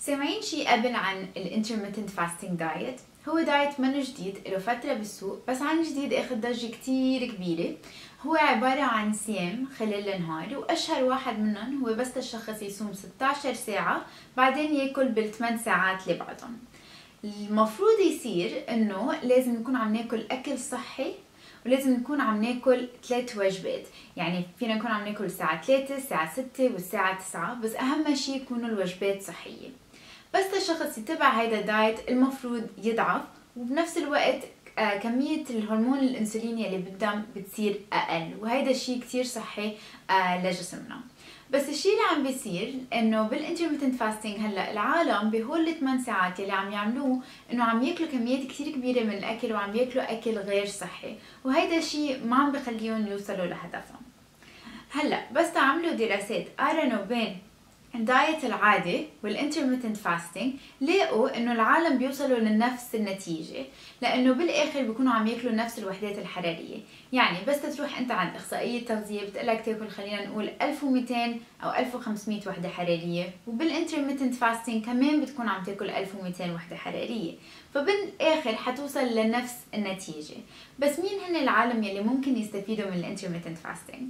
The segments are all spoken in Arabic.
سامعين شي قبل عن ال intermittent fasting diet هو diet منه جديد؟ له فترة بالسوق بس عن جديد أخذ ضجة كتير كبيرة. هو عبارة عن صيام خلال النهار وأشهر واحد منهم هو بس الشخص يصوم 16 ساعة بعدين يأكل بالثمان ساعات اللي بعدهم. المفروض يصير إنه لازم نكون عم نأكل أكل صحي ولازم نكون عم نأكل ثلاث وجبات. يعني فينا نكون عم نأكل الساعة 3 الساعة 6 والساعة 9 بس أهم شيء يكونوا الوجبات صحية. بس الشخص يتبع هيدا ال diet المفروض يضعف وبنفس الوقت آه، كمية الهرمون الانسوليني اللي بالدم بتصير أقل وهيدا الشيء كتير صحي آه، لجسمنا. بس الشيء اللي عم بيصير إنه بال intermittent fasting هلأ العالم بهول الثمان ساعات اللي عم يعملوه إنه عم ياكلوا كميات كثير كبيرة من الأكل وعم ياكلوا أكل غير صحي. وهيدا الشيء ما عم بخليهم يوصلوا لهدفهم. هلأ بس تعملوا دراسات قارنوا بين ال diet العادي وال intermittent fasting لقوا إنه العالم بيوصلوا لنفس النتيجة لأنه بالآخر بيكونوا عم ياكلوا نفس الوحدات الحرارية. يعني بس تروح أنت عند أخصائية تغذية بتقلك تاكل خلينا نقول 1200 أو 1500 وحدة حرارية. وبال intermittent fasting كمان بتكون عم تاكل 1200 وحدة حرارية. فبالآخر حتوصل لنفس النتيجة. بس مين هن العالم يلي ممكن يستفيدوا من ال intermittent fasting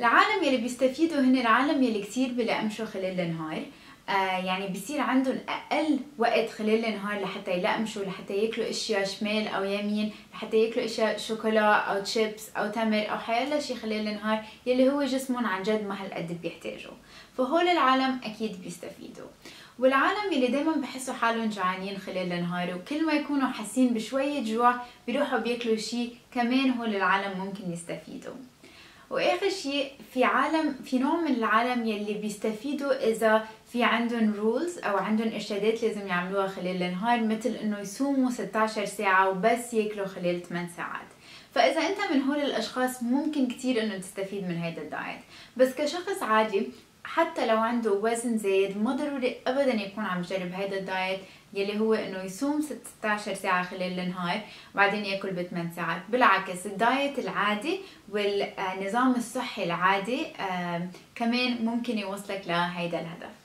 العالم يلي بيستفيدوا هن العالم يلي كتير بيلقمشوا خلال النهار. آه يعني بصير عندهم أقل وقت خلال النهار لحتى يلقمشوا لحتى ياكلوا أشياء شمال أو يمين لحتى ياكلوا أشياء شوكولا أو تشيبس أو تمر أو حيلا شيء خلال النهار يلي هو جسمهم عن جد ما هالقد بيحتاجوا. فهول العالم أكيد بيستفيدوا. والعالم اللي دايما بحسوا حالهم جوعانين خلال النهار وكل ما يكونوا حاسين بشوية جوع بيروحوا بياكلوا شيء كمان هول العالم ممكن يستفيدوا. وآخر شيء في عالم في نوع من العالم يلي بيستفيدوا إذا في عندهم rules أو عندهم إرشادات لازم يعملوها خلال النهار مثل إنه يصوموا 16 ساعة وبس ياكلوا خلال 8 ساعات. فإذا أنت من هول الأشخاص ممكن كتير إنه تستفيد من هيدا ال diet. بس كشخص عادي حتى لو عنده وزن زايد ما ضروري ابدا يكون عم يجرب هيدا ال diet يلي هو إنه يصوم 16 ساعة خلال النهار وبعدين يأكل ب 8 ساعات. بالعكس الدايت العادي والنظام الصحي العادي كمان ممكن يوصلك لهيدا الهدف.